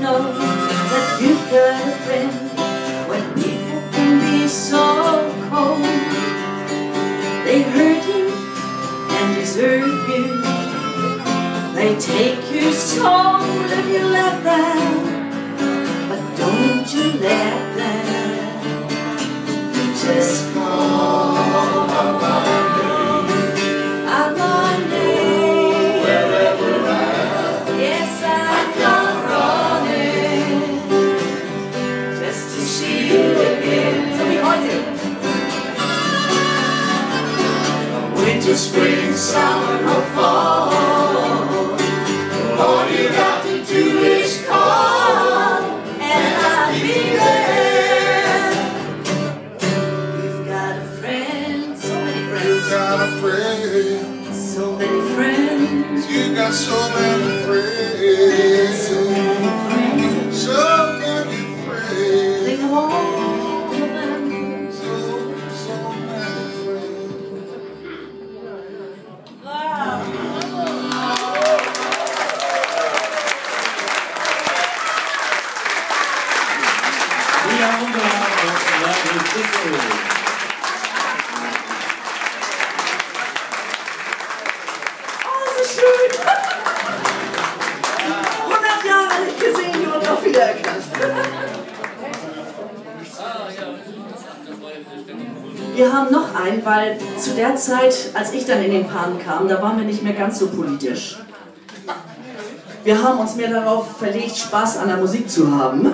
know that you've got a friend when people can be so cold. They hurt you and desert you. They take your soul if you let them. Winter, spring, summer, or fall. All you got to do is call, and I'll be there. You've got a friend, so many friends. You've got a friend. so many friends, You got so many und doch wieder erkannt. Wir haben noch einen, weil zu der Zeit, als ich dann in den Pan kam, da waren wir nicht mehr ganz so politisch. Wir haben uns mehr darauf verlegt, Spaß an der Musik zu haben.